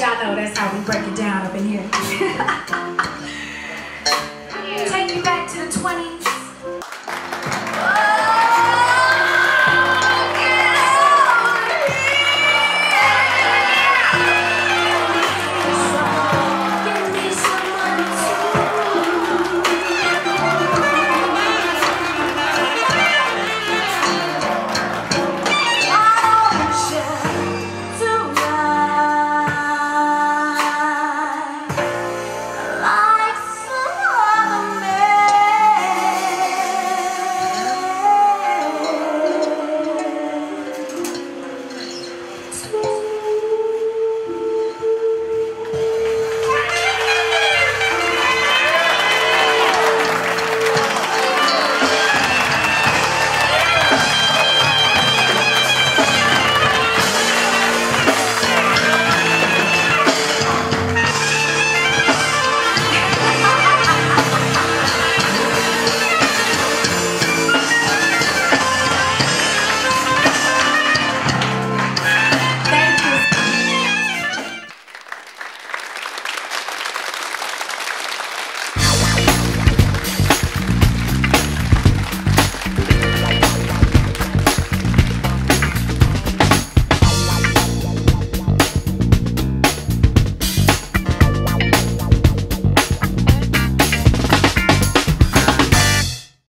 y'all know that's how we break it down up in here.